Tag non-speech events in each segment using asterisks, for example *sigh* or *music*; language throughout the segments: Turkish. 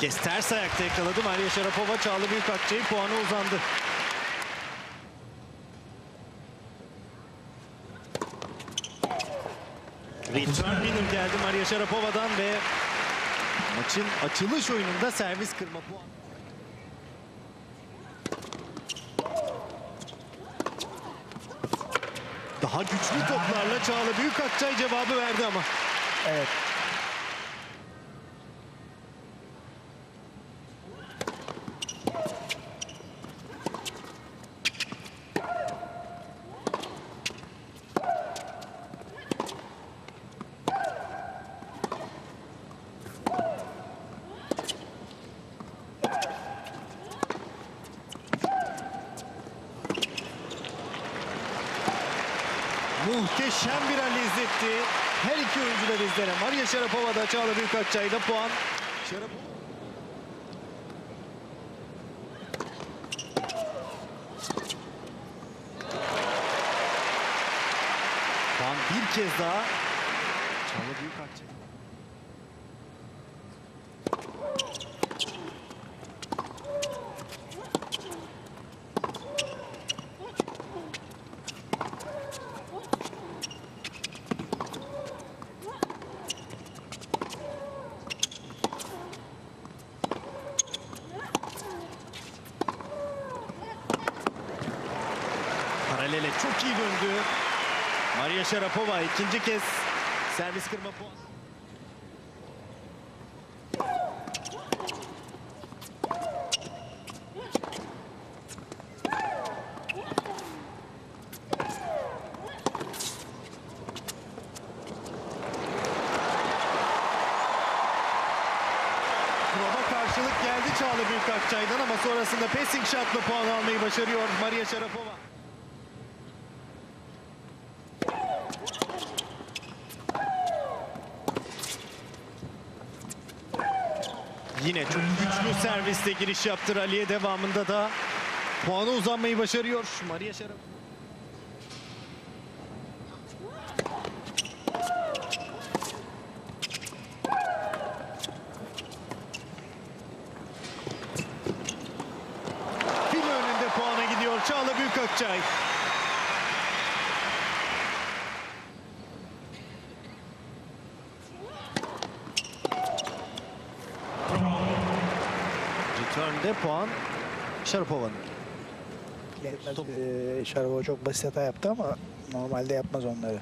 kez ters ayakta yakaladı. Maria Sharapova Çağla Büyükakçay'ı puanı uzandı. Return winner geldi Maria Sharapova'dan ve maçın açılış oyununda servis kırma puan. Daha güçlü toplarla Çağla Büyükakçay cevabı verdi ama. Evet. Muhteşem bir hal izletti. Her iki oyuncu da bizlere. Maria Sharapova da Çağla puan. Sharapova. Puan bir kez daha. Çağla Büyükakçay. Paralele çok iyi döndü. Maria Sharapova ikinci kez servis kırma puan. Prova karşılık geldi Çağla Büyükakçay'dan ama sonrasında passing shot'la puan almayı başarıyor Maria Sharapova. Yine çok güçlü servisle giriş yaptı ralliye devamında da puanı uzanmayı başarıyor Maria Sharapova. Fil önünde puana gidiyor Çağla Büyükakçay. Return'de puan Sharapova'nın. Yetmez. Ee, Şarabova çok basit hata yaptı ama normalde yapmaz onları.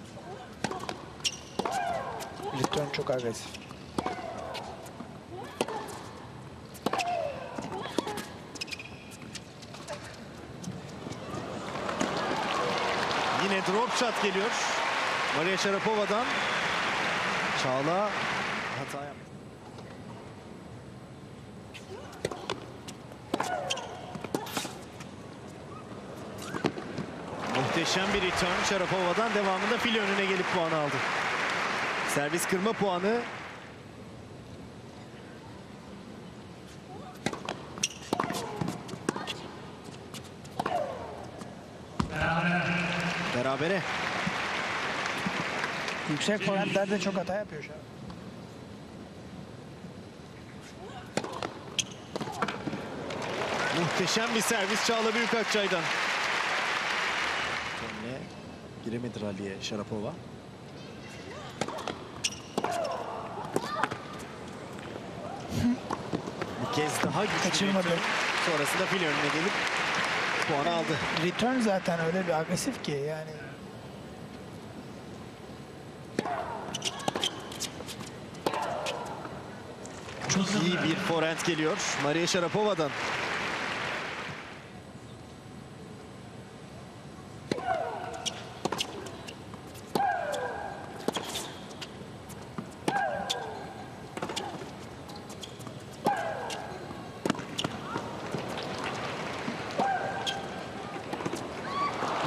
Return çok agresif. Yine drop shot geliyor. Maria Sharapova'dan. Çağla hata yaptı. Muhteşem bir return Sharapova'dan devamında fil önüne gelip puan aldı. Servis kırma puanı berabere. Yüksek forehandlerde çok hata yapıyor şu an. Muhteşem bir servis Çağla Büyükakçay'dan. Giremedi ralliye Şarapova. Bir kez daha güçlü Kaçırmadı. Sonrasında fil önüne gelip puanı aldı. Return zaten öyle bir agresif ki yani. İyi bir forehand geliyor Maria Sharapova'dan.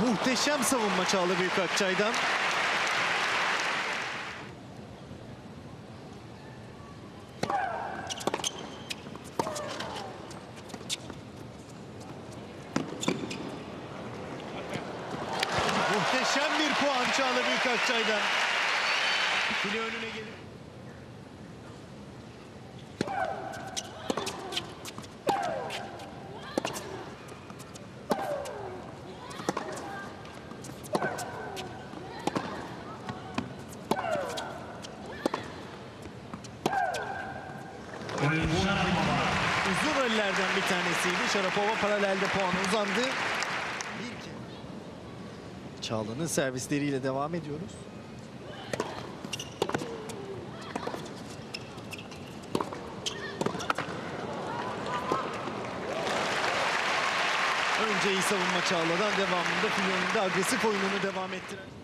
Muhteşem savunma Çağla Büyükakçay'dan. Muhteşem bir puan Çağla Büyükakçay'dan. File önüne gelip gollerden bir tanesiydi. Şarapova paralelde puanı uzandı. Çağla'nın servisleriyle devam ediyoruz. Önce iyi savunma Çağla'dan devamında Filyon'un da agresif oyununu devam ettiren.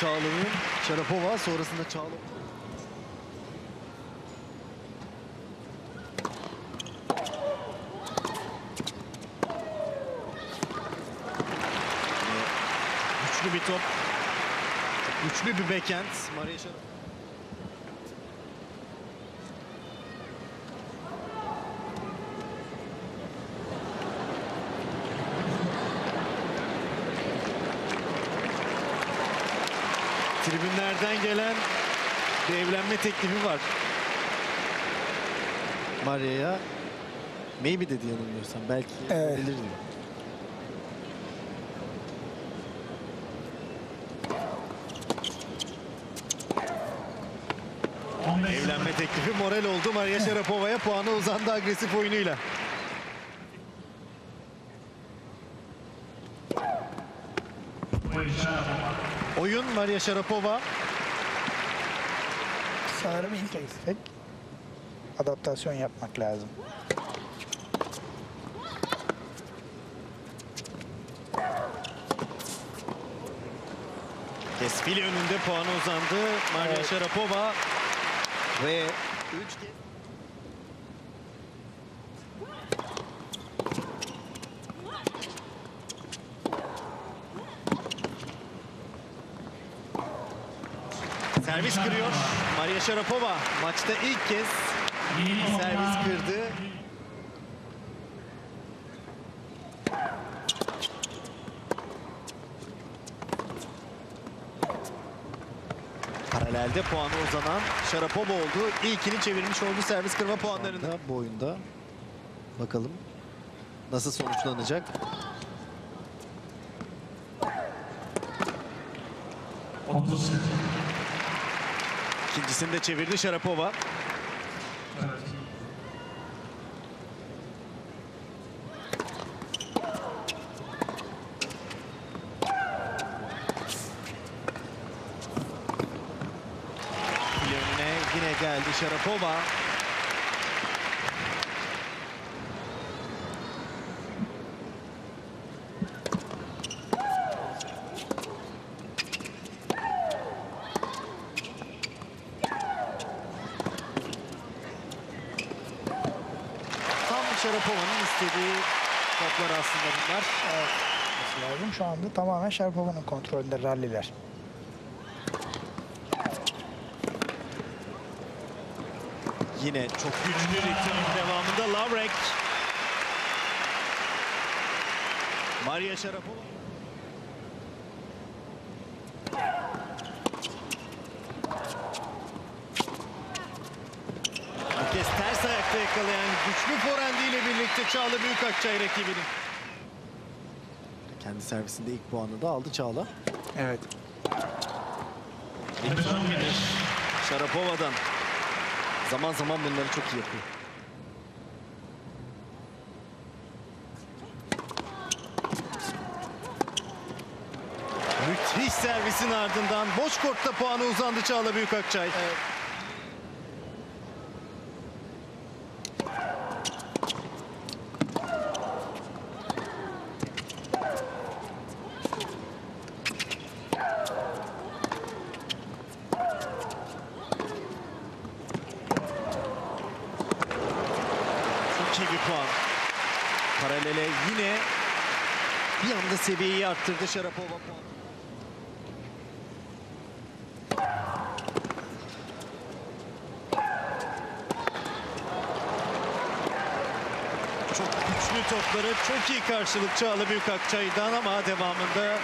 Çağla'nın. Şarapova sonrasında Çağla. Güçlü bir top. Güçlü bir backhand. Maria Sharapova. Tribünlerden gelen bir evlenme teklifi var. Maria'ya maybe dedi yanılmıyorsam. Belki Evet. olabilir diyor. Evlenme teklifi moral oldu. Maria Sharapova'ya puanı uzandı agresif oyunuyla. Oyun Maria Sharapova. Sanırım ilk eksik. Adaptasyon yapmak lazım. Kesfili önünde puanı uzandı. Maria Evet. Sharapova ve 3 kez Servis kırıyor. Maria Sharapova maçta ilk kez servis kırdı. Paralelde puanı uzanan Sharapova oldu. İlkini çevirmiş oldu servis kırma puanlarında. Bu oyunda bakalım nasıl sonuçlanacak. İkincisini de çevirdi önüne yine geldi Sharapova. Tam Sharapova'nın istediği toplar aslında bunlar. Olması lazım. Şu anda tamamen Şarpova'nın kontrolünde ralliler. Yine çok güçlü ritim devamında Lavrek. Maria Sharapova. Bu kez ters ayakta yakalayan güçlü forendiyle birlikte Çağla Büyükakçay rakibini. Kendi servisinde ilk puanı da aldı Çağla. Evet. Sharapova'dan. Zaman zaman bunları çok iyi yapıyor. Müthiş servisin ardından boş kortta puanı uzandı Çağla Büyükakçay. Çok iyi bir puan. Paralele yine bir anda seviyeyi arttırdı Sharapova puan. Çok güçlü topları çok iyi karşılık Çağla Büyükakçay'dan ama devamında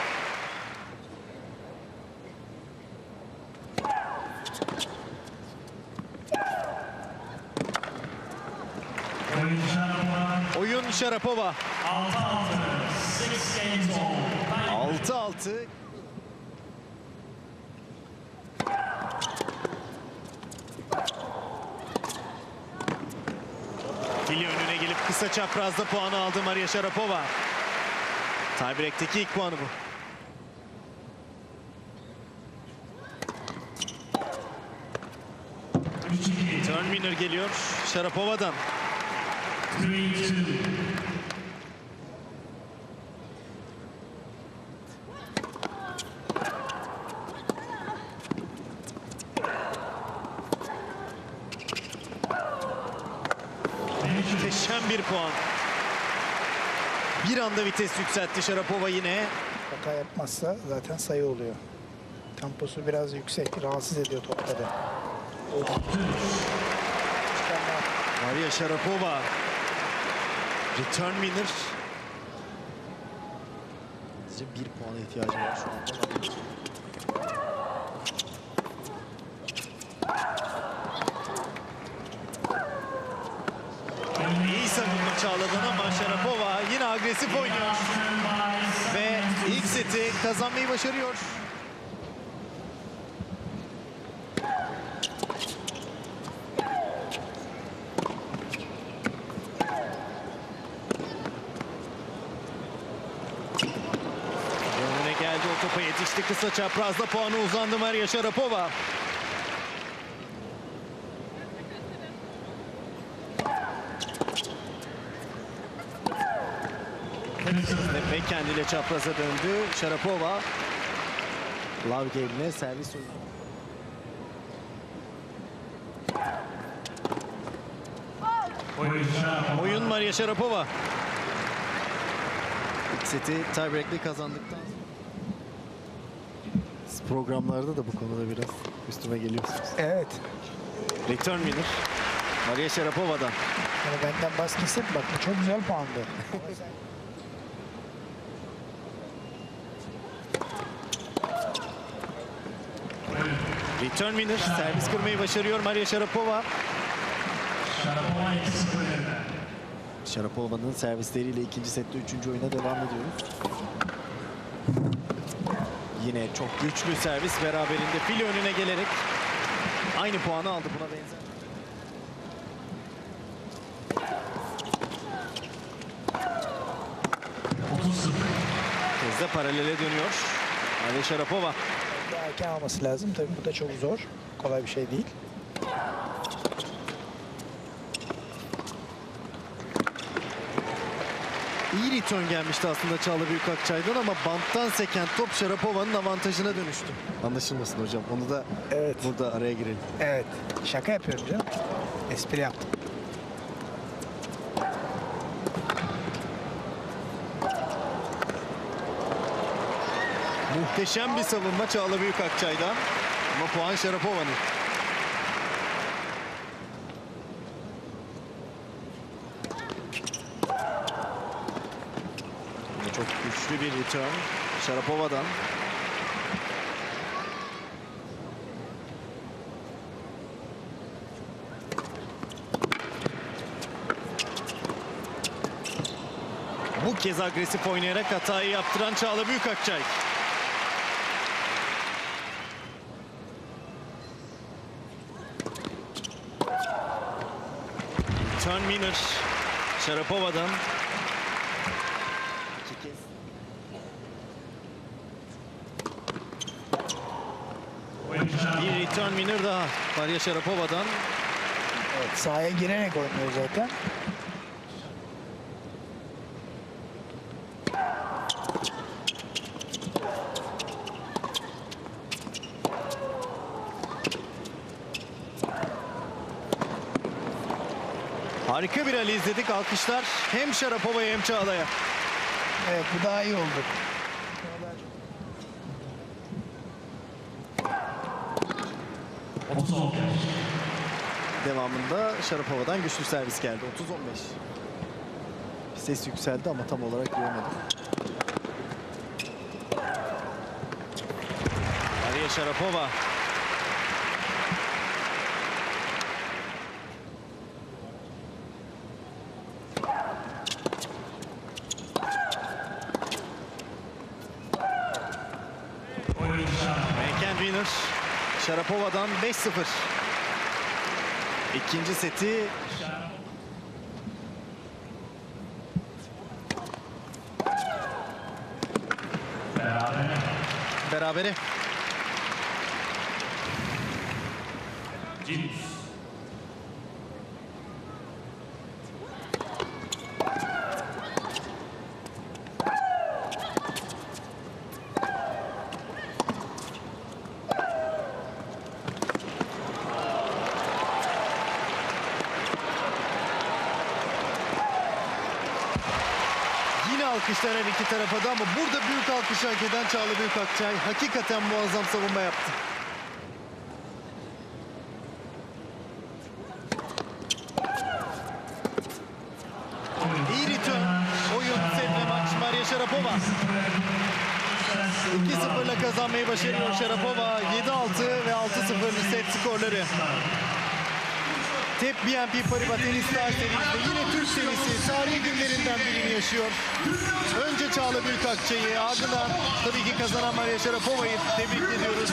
oyun Sharapova. 6-6. Fili önüne gelip kısa çaprazda puanı aldı Maria Sharapova. Tiebreak'teki ilk puanı bu. Turn winner geliyor Sharapova'dan. Muhteşem bir puan. Bir anda vites yükseltti Sharapova yine. Hata yapmazsa zaten sayı oluyor. Temposu biraz yüksek. Rahatsız ediyor topları. Maria Sharapova. Return winner. Sadece bir puana ihtiyacı var şu anda. İyi Çağla'dan ama Sharapova yine agresif oynuyor. Ve ilk seti kazanmayı başarıyor. Önüne geldi o topa yetişti kısa çaprazda puanı uzandı Maria Sharapova. Ve kendiyle çapraza döndü. Sharapova. Love game'ine servis oyunu. Oyun Maria Sharapova. İlk seti tiebreak'le kazandıktan sonra. Programlarda da bu konuda biraz üstüme geliyorsunuz. Evet. Return winner. Maria Sharapova'dan. Yani benden bas. Bak bu çok güzel puandı. *laughs* Return winner. Servis kırmayı başarıyor Maria Sharapova. Sharapova'nın servisleriyle ikinci sette üçüncü oyuna devam ediyoruz. Yine çok güçlü servis beraberinde fili önüne gelerek aynı puanı aldı buna benzer. Kez de paralele dönüyor. Maria Sharapova. Erken alması lazım. Tabii bu da çok zor. Kolay bir şey değil. İyi return gelmişti aslında Çağla Büyükakçay'dan ama banttan seken top Sharapova'nın avantajına dönüştü. Anlaşılmasın hocam. Onu da Evet. burada araya girelim. Evet. Şaka yapıyorum canım. Espri yaptım. Muhteşem bir savunma Çağla Büyükakçay'dan. Ama puan Sharapova'nın. Yine Çok güçlü bir return Sharapova'dan. Bu kez agresif oynayarak hatayı yaptıran Çağla Büyükakçay. Turn. İki kez. Bir return winner daha Maria Sharapova'dan. Evet. Sahaya girerek oynuyor zaten. Harika bir Ali izledik. Alkışlar hem Sharapova'ya hem Çağla'ya. Evet bu daha iyi oldu. Devamında Sharapova'dan güçlü servis geldi. 30-15. Ses yükseldi ama tam olarak göremedim. Maria Sharapova. Sharapova'dan 5-0. İkinci seti berabere. Yine alkışlar her iki tarafa da ama burada büyük alkış hak eden Çağla Büyükakçay hakikaten muazzam savunma yaptı. İyi return. Oyun, set ve maç Maria Sharapova. 2-0'la kazanmayı başarıyor Sharapova. 7-6 ve 6-0'lı set skorları. TEP BNP Paribas Tenis Star Serisi'nde yine Türk tenisi tarihi günlerinden birini yaşıyor. Önce Çağla Büyükakçay'ı ardından tabii ki kazanan Maria Sharapova'yı tebrik ediyoruz.